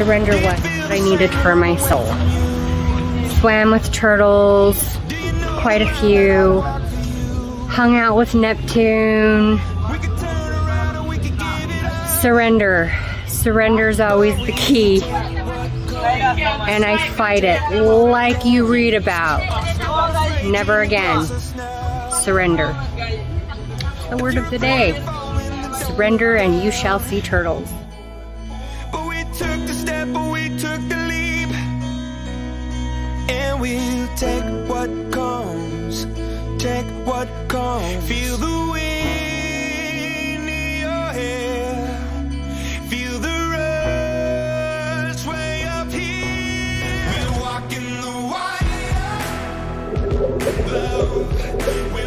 surrender what I needed for my soul. Swam with turtles, quite a few. Hung out with Neptune. Surrender. Surrender is always the key. And I fight it like you read about. Never again. Surrender. The word of the day. Surrender and you shall see turtles step, but we took the leap. And we'll take what comes, take what comes. Feel the wind in your hair, feel the rush way up here. We're walking the wire, Love.